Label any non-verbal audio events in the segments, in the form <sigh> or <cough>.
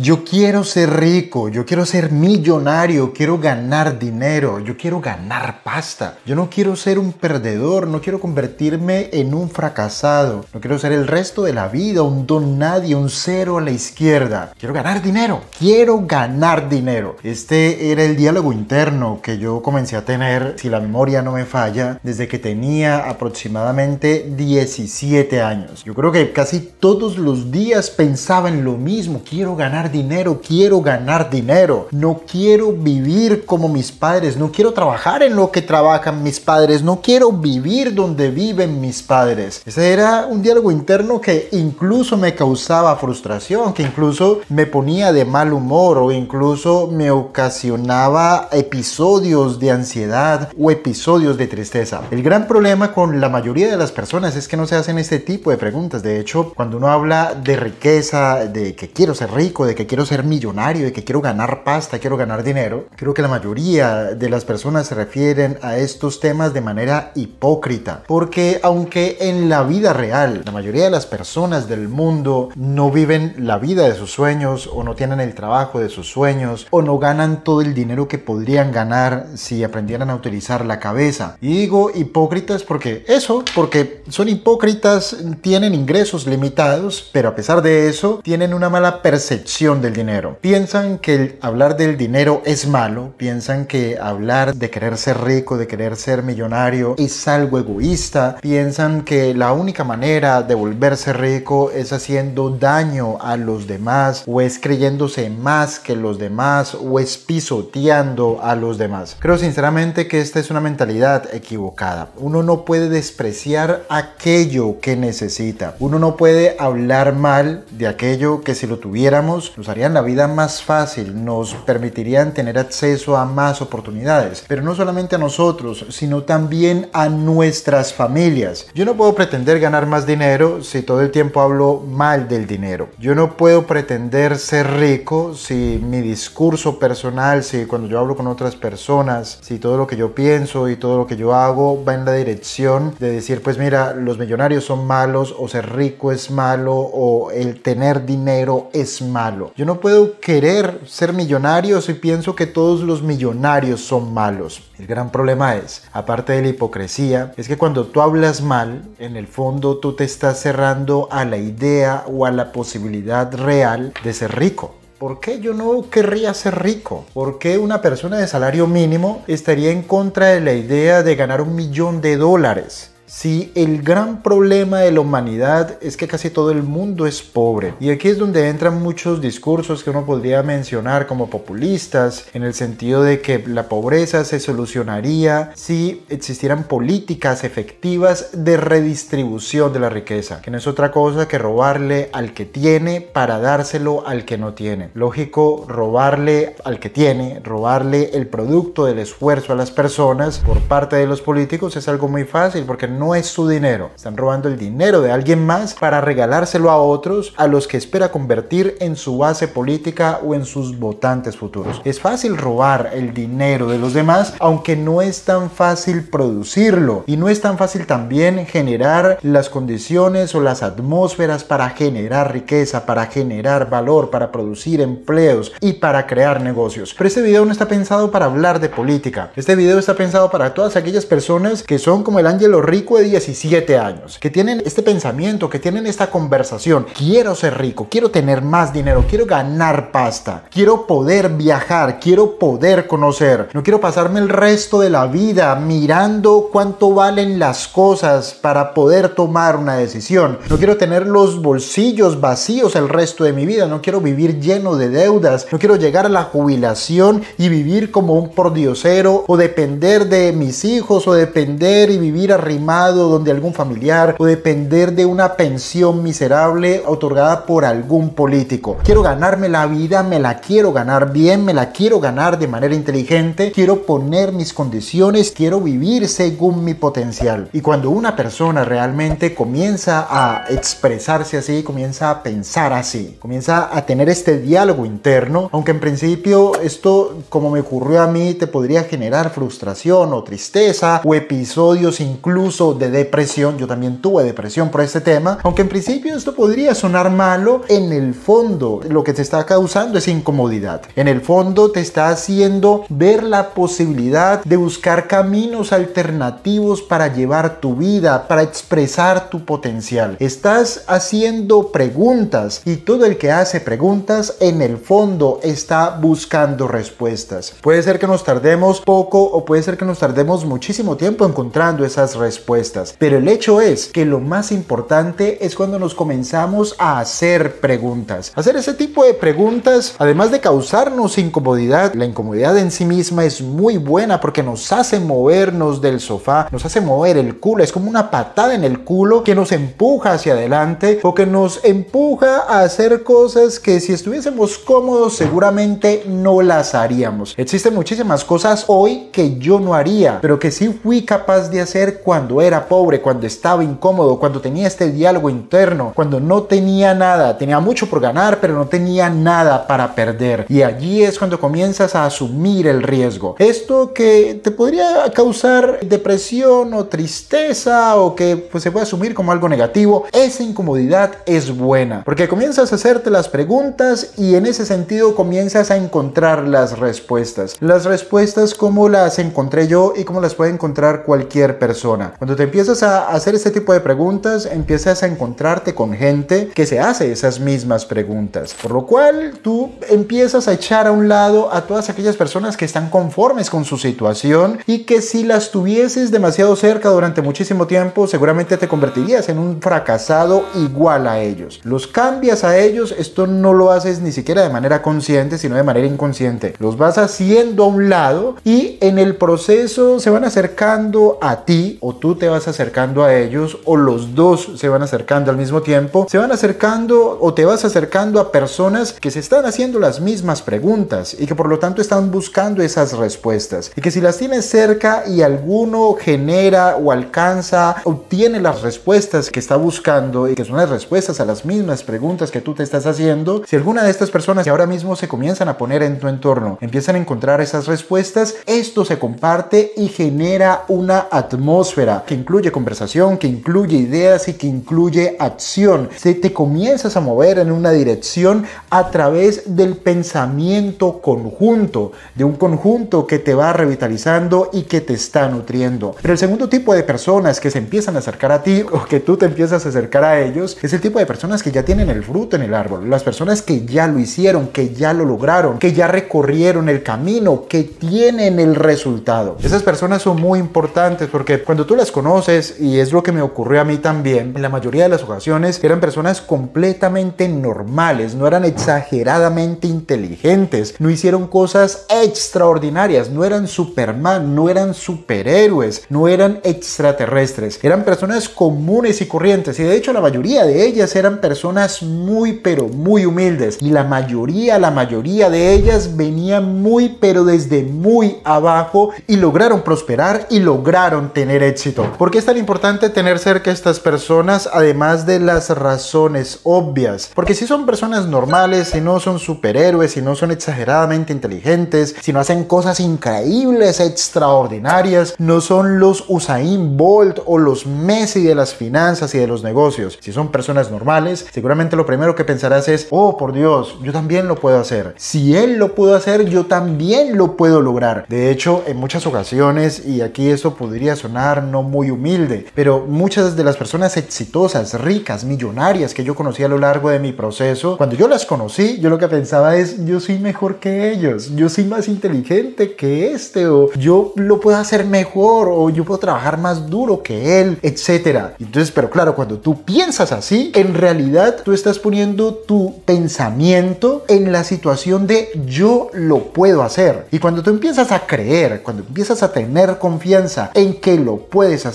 Yo quiero ser rico, yo quiero ser millonario, quiero ganar dinero, yo quiero ganar pasta. Yo no quiero ser un perdedor, no quiero convertirme en un fracasado. No quiero ser el resto de la vida un don nadie, un cero a la izquierda. Quiero ganar dinero, quiero ganar dinero. Este era el diálogo interno que yo comencé a tener, si la memoria no me falla, desde que tenía aproximadamente 17 años. Yo creo que casi todos los días pensaba en lo mismo. Quiero ganar dinero, quiero ganar dinero, no quiero vivir como mis padres, no quiero trabajar en lo que trabajan mis padres, no quiero vivir donde viven mis padres. Ese era un diálogo interno que incluso me causaba frustración, que incluso me ponía de mal humor o incluso me ocasionaba episodios de ansiedad o episodios de tristeza. El gran problema con la mayoría de las personas es que no se hacen este tipo de preguntas. De hecho, cuando uno habla de riqueza, de que quiero ser rico, de que quiero ser millonario, de que quiero ganar pasta, quiero ganar dinero, creo que la mayoría de las personas se refieren a estos temas de manera hipócrita. Porque aunque en la vida real la mayoría de las personas del mundo no viven la vida de sus sueños o no tienen el trabajo de sus sueños o no ganan todo el dinero que podrían ganar si aprendieran a utilizar la cabeza. Y digo hipócritas porque eso, porque son hipócritas, tienen ingresos limitados, pero a pesar de eso tienen una mala percepción del dinero. Piensan que hablar del dinero es malo, piensan que hablar de querer ser rico, de querer ser millonario es algo egoísta, piensan que la única manera de volverse rico es haciendo daño a los demás o es creyéndose más que los demás o es pisoteando a los demás. Creo sinceramente que esta es una mentalidad equivocada. Uno no puede despreciar aquello que necesita. Uno no puede hablar mal de aquello que si lo tuviéramos nos harían la vida más fácil, nos permitirían tener acceso a más oportunidades, pero no solamente a nosotros, sino también a nuestras familias. Yo no puedo pretender ganar más dinero si todo el tiempo hablo mal del dinero. Yo no puedo pretender ser rico si mi discurso personal, si cuando yo hablo con otras personas, si todo lo que yo pienso y todo lo que yo hago va en la dirección de decir, pues mira, los millonarios son malos o ser rico es malo o el tener dinero es malo. Yo no puedo querer ser millonario si pienso que todos los millonarios son malos. El gran problema es, aparte de la hipocresía, es que cuando tú hablas mal, en el fondo tú te estás cerrando a la idea o a la posibilidad real de ser rico. ¿Por qué yo no querría ser rico? ¿Por qué una persona de salario mínimo estaría en contra de la idea de ganar un millón de dólares? Si el gran problema de la humanidad es que casi todo el mundo es pobre, y aquí es donde entran muchos discursos que uno podría mencionar como populistas, en el sentido de que la pobreza se solucionaría si existieran políticas efectivas de redistribución de la riqueza, que no es otra cosa que robarle al que tiene para dárselo al que no tiene. Lógico, robarle al que tiene, robarle el producto del esfuerzo a las personas por parte de los políticos es algo muy fácil porque no es su dinero. Están robando el dinero de alguien más para regalárselo a otros a los que espera convertir en su base política o en sus votantes futuros. Es fácil robar el dinero de los demás, aunque no es tan fácil producirlo y no es tan fácil también generar las condiciones o las atmósferas para generar riqueza, para generar valor, para producir empleos y para crear negocios. Pero este video no está pensado para hablar de política. Este video está pensado para todas aquellas personas que son como el ángel rico de 17 años, que tienen este pensamiento, que tienen esta conversación, quiero ser rico, quiero tener más dinero, quiero ganar pasta, quiero poder viajar, quiero poder conocer, no quiero pasarme el resto de la vida mirando cuánto valen las cosas para poder tomar una decisión, no quiero tener los bolsillos vacíos el resto de mi vida, no quiero vivir lleno de deudas, no quiero llegar a la jubilación y vivir como un pordiosero o depender de mis hijos o depender y vivir arrimado donde algún familiar o depender de una pensión miserable otorgada por algún político. Quiero ganarme la vida, me la quiero ganar bien, me la quiero ganar de manera inteligente, quiero poner mis condiciones, quiero vivir según mi potencial. Y cuando una persona realmente comienza a expresarse así, comienza a pensar así, comienza a tener este diálogo interno, aunque en principio esto, como me ocurrió a mí, te podría generar frustración o tristeza o episodios incluso de depresión. Yo también tuve depresión por este tema, aunque en principio esto podría sonar malo, en el fondo lo que te está causando es incomodidad. En el fondo te está haciendo ver la posibilidad de buscar caminos alternativos para llevar tu vida, para expresar tu potencial. Estás haciendo preguntas y todo el que hace preguntas en el fondo está buscando respuestas. Puede ser que nos tardemos poco o puede ser que nos tardemos muchísimo tiempo encontrando esas respuestas, pero el hecho es que lo más importante es cuando nos comenzamos a hacer preguntas. Hacer ese tipo de preguntas, además de causarnos incomodidad, la incomodidad en sí misma es muy buena porque nos hace movernos del sofá, nos hace mover el culo, es como una patada en el culo que nos empuja hacia adelante o que nos empuja a hacer cosas que si estuviésemos cómodos seguramente no las haríamos. Existen muchísimas cosas hoy que yo no haría, pero que sí fui capaz de hacer cuando era pobre, cuando estaba incómodo, cuando tenía este diálogo interno, cuando no tenía nada, tenía mucho por ganar, pero no tenía nada para perder. Y allí es cuando comienzas a asumir el riesgo. Esto que te podría causar depresión o tristeza o que pues, se puede asumir como algo negativo, esa incomodidad es buena, porque comienzas a hacerte las preguntas y en ese sentido comienzas a encontrar las respuestas. Las respuestas como las encontré yo y como las puede encontrar cualquier persona. Cuando te empiezas a hacer este tipo de preguntas, empiezas a encontrarte con gente que se hace esas mismas preguntas. Por lo cual tú empiezas a echar a un lado a todas aquellas personas que están conformes con su situación y que si las tuvieses demasiado cerca durante muchísimo tiempo, seguramente te convertirías en un fracasado igual a ellos. Los cambias a ellos, esto no lo haces ni siquiera de manera consciente, sino de manera inconsciente. Los vas haciendo a un lado y en el proceso se van acercando a ti o tú te vas acercando a ellos o los dos se van acercando al mismo tiempo, se van acercando o te vas acercando a personas que se están haciendo las mismas preguntas y que por lo tanto están buscando esas respuestas. Y que si las tienes cerca y alguno genera o alcanza, obtiene las respuestas que está buscando y que son las respuestas a las mismas preguntas que tú te estás haciendo, si alguna de estas personas que ahora mismo se comienzan a poner en tu entorno empiezan a encontrar esas respuestas, esto se comparte y genera una atmósfera que incluye conversación, que incluye ideas y que incluye acción. Se te comienzas a mover en una dirección a través del pensamiento conjunto, de un conjunto que te va revitalizando y que te está nutriendo. Pero el segundo tipo de personas que se empiezan a acercar a ti <laughs> o que tú te empiezas a acercar a ellos es el tipo de personas que ya tienen el fruto en el árbol, las personas que ya lo hicieron, que ya lo lograron, que ya recorrieron el camino, que tienen el resultado. Esas personas son muy importantes porque cuando tú las conoces, y es lo que me ocurrió a mí también, en la mayoría de las ocasiones eran personas completamente normales, no eran exageradamente inteligentes, no hicieron cosas extraordinarias, no eran Superman, no eran superhéroes, no eran extraterrestres, eran personas comunes y corrientes y de hecho la mayoría de ellas eran personas muy pero muy humildes y la mayoría, la mayoría de ellas venían muy pero desde muy abajo y lograron prosperar y lograron tener éxito. ¿Por qué es tan importante tener cerca a estas personas además de las razones obvias? Porque si son personas normales, si no son superhéroes, si no son exageradamente inteligentes, si no hacen cosas increíbles, extraordinarias, no son los Usain Bolt o los Messi de las finanzas y de los negocios. Si son personas normales, seguramente lo primero que pensarás es, oh por Dios, yo también lo puedo hacer. Si él lo pudo hacer, yo también lo puedo lograr. De hecho, en muchas ocasiones, y aquí esto podría sonar no muy humilde, pero muchas de las personas exitosas, ricas, millonarias que yo conocí a lo largo de mi proceso, cuando yo las conocí, yo lo que pensaba es, yo soy mejor que ellos, yo soy más inteligente que este, o yo lo puedo hacer mejor, o yo puedo trabajar más duro que él, etcétera. Entonces, pero claro, cuando tú piensas así, en realidad tú estás poniendo tu pensamiento en la situación de yo lo puedo hacer. Y cuando tú empiezas a creer, cuando empiezas a tener confianza en que lo puedes hacer,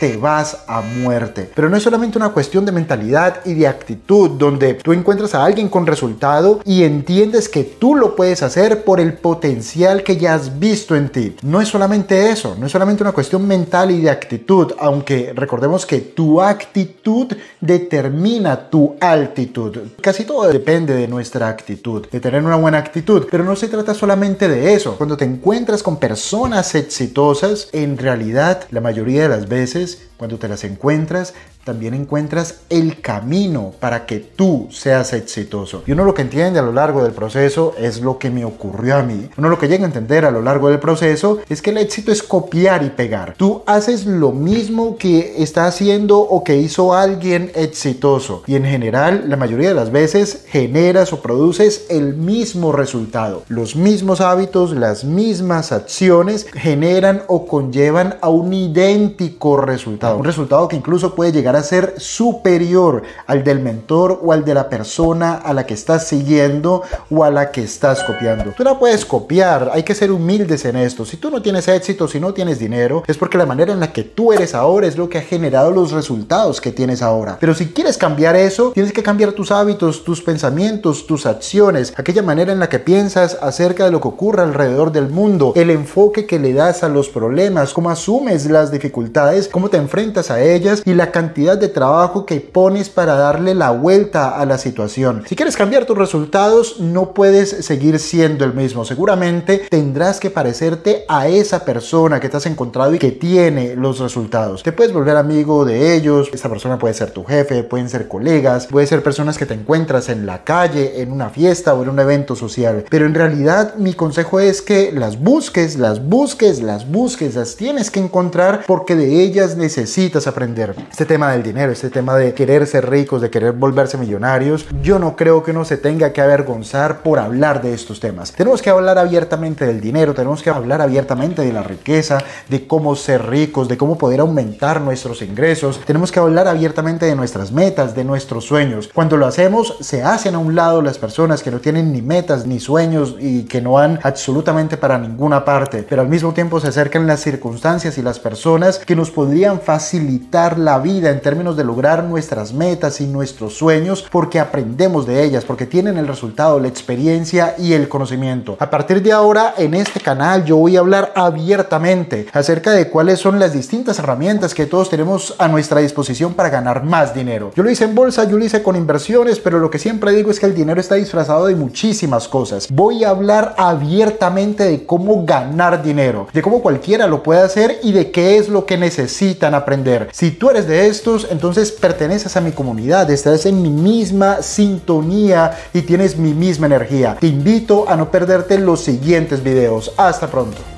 te vas a muerte. Pero no es solamente una cuestión de mentalidad y de actitud, donde tú encuentras a alguien con resultado y entiendes que tú lo puedes hacer por el potencial que ya has visto en ti. No es solamente eso, no es solamente una cuestión mental y de actitud, aunque recordemos que tu actitud determina tu altitud. Casi todo depende de nuestra actitud, de tener una buena actitud, pero no se trata solamente de eso. Cuando te encuentras con personas exitosas, en realidad la mayoría de las veces, cuando te las encuentras, también encuentras el camino para que tú seas exitoso. Y uno lo que entiende a lo largo del proceso es lo que me ocurrió a mí. Uno lo que llega a entender a lo largo del proceso es que el éxito es copiar y pegar. Tú haces lo mismo que está haciendo o que hizo alguien exitoso. Y en general, la mayoría de las veces generas o produces el mismo resultado. Los mismos hábitos, las mismas acciones generan o conllevan a un idéntico resultado. Un resultado que incluso puede llegar a ser superior al del mentor o al de la persona a la que estás siguiendo o a la que estás copiando. Tú la puedes copiar, hay que ser humildes en esto. Si tú no tienes éxito, si no tienes dinero, es porque la manera en la que tú eres ahora es lo que ha generado los resultados que tienes ahora. Pero si quieres cambiar eso, tienes que cambiar tus hábitos, tus pensamientos, tus acciones, aquella manera en la que piensas acerca de lo que ocurre alrededor del mundo, el enfoque que le das a los problemas, cómo asumes las dificultades, cómo te enfrentas a ellas y la cantidad de trabajo que pones para darle la vuelta a la situación. Si quieres cambiar tus resultados, no puedes seguir siendo el mismo. Seguramente tendrás que parecerte a esa persona que te has encontrado y que tiene los resultados. Te puedes volver amigo de ellos. Esta persona puede ser tu jefe, pueden ser colegas, puede ser personas que te encuentras en la calle, en una fiesta o en un evento social. Pero en realidad mi consejo es que las busques, las busques, las busques, las tienes que encontrar porque de ellas necesitas aprender. Este tema del dinero, este tema de querer ser ricos, de querer volverse millonarios, yo no creo que uno se tenga que avergonzar por hablar de estos temas. Tenemos que hablar abiertamente del dinero, tenemos que hablar abiertamente de la riqueza, de cómo ser ricos, de cómo poder aumentar nuestros ingresos. Tenemos que hablar abiertamente de nuestras metas, de nuestros sueños. Cuando lo hacemos, se hacen a un lado las personas que no tienen ni metas ni sueños y que no van absolutamente para ninguna parte, pero al mismo tiempo se acercan las circunstancias y las personas que nos podrían facilitar la vida en términos de lograr nuestras metas y nuestros sueños porque aprendemos de ellas, porque tienen el resultado, la experiencia y el conocimiento. A partir de ahora en este canal yo voy a hablar abiertamente acerca de cuáles son las distintas herramientas que todos tenemos a nuestra disposición para ganar más dinero. Yo lo hice en bolsa, yo lo hice con inversiones, pero lo que siempre digo es que el dinero está disfrazado de muchísimas cosas. Voy a hablar abiertamente de cómo ganar dinero, de cómo cualquiera lo puede hacer y de qué es lo que necesitan aprender. Si tú eres de entonces perteneces a mi comunidad, estás en mi misma sintonía y tienes mi misma energía. Te invito a no perderte los siguientes videos. Hasta pronto.